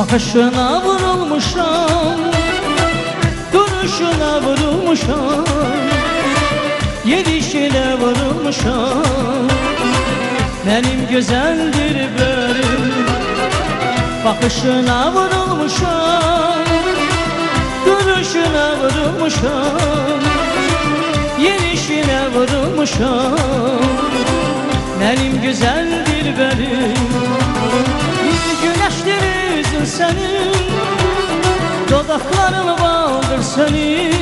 Bakışına vurulmuşam Duruşuna vurulmuşam Yedişine vurulmuşam. Benim güzeldir benim Bakışına vurulmuşam Duruşuna vurulmuşam Yedişine vurulmuşam. Benim güzeldir güneştir senin Dodakların baldır senin.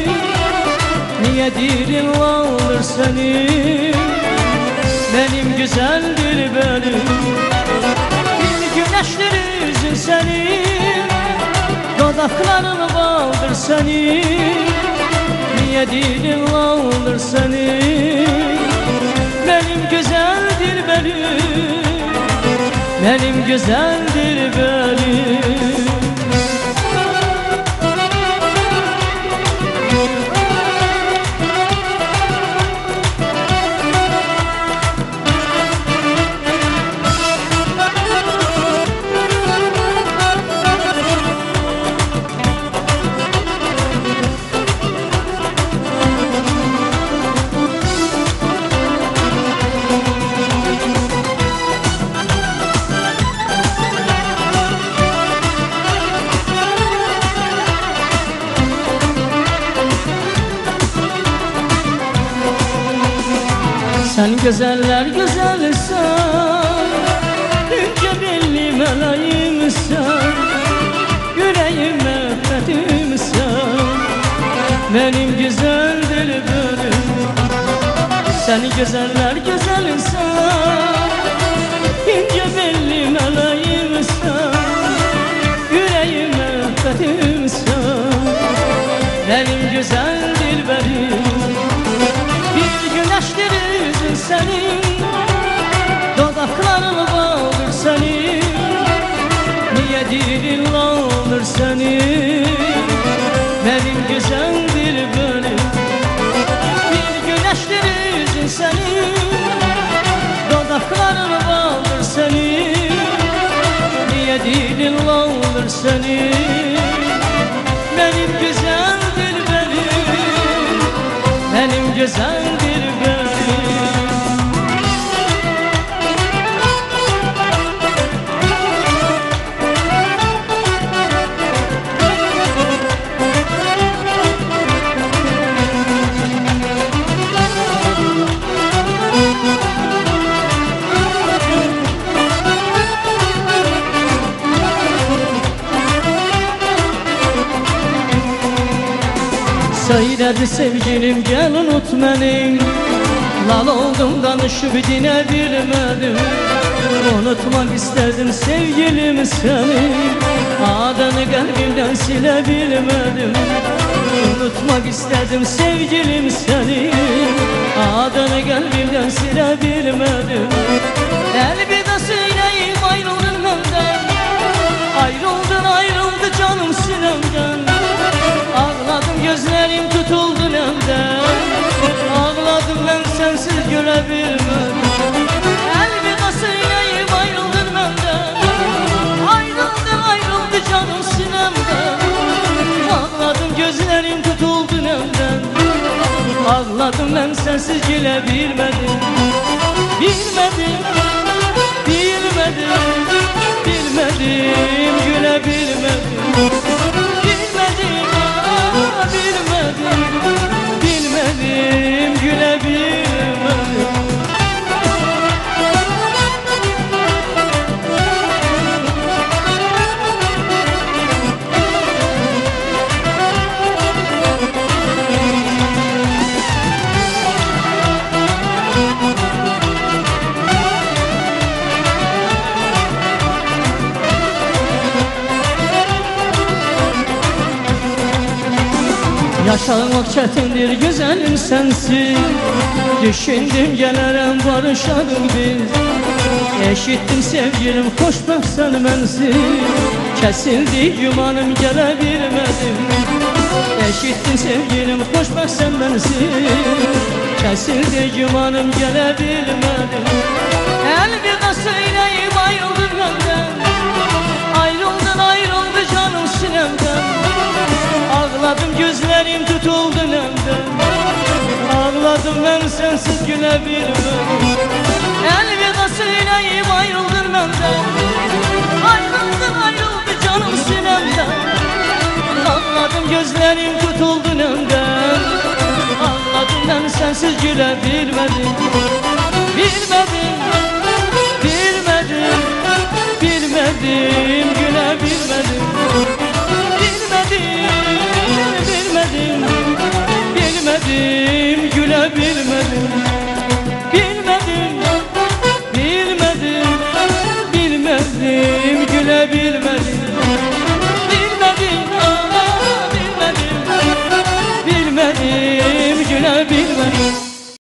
Niye dilin baldır senin? Benim güzeldir benim. Bir güneştir yüzün senin. Dodakların baldır senin. Niye dilin baldır senin? Benim güzeldir benim. Benim güzeldir benim Sen güzeller güzelsen Ince belli melayimsen Yüreğime fethimsen. Benim güzeldir benim Sen güzeller Benim güzeldir benim. Benim güzeldir Söyledi sevgilim gel unut beni. Lal oldum danışıp dine bilmedim Unutmak isterdim sevgilim seni. Adını kalbimden silebilmedim. Unutmak isterdim sevgilim seni. Adını kalbimden silebilmedim. Elveda söyleyeyim Ağladım gözlerim tutuldu nemden Ağladım ben sensiz görebilmedim Elveda söyleyeyim ayrıldın benden. Ayrıldın ayrıldı canım sinemden. Ağladım gözlerim tutuldu nemden Ağladım ben sensiz gülebilmedim. Bilmedim, bilmedim, bilmedim, gülebilmedim Yaşamak çetindir güzelim sensin. Düşündüm gelirim barışalım biz. Eşittim sevgilim koşmak sen bensiz Kesildi yumanım gelebilmedim. Eşittim sevgilim koşmak sen bensiz Kesildi yumanım gelebilmedim. Elveda söyleyeyim ayrıldın benden. Ayrıldın ayrıldın Ağladım gözlerim tutuldu nemden Ağladım ben sensiz gülebilmem. Elveda söyleyip ayrıldın benden. Ayrıldı ayrıldı canım sinemden Ağladım gözlerim tutuldu nemden Ağladım ben sensiz gülebilmedim. Bilmedim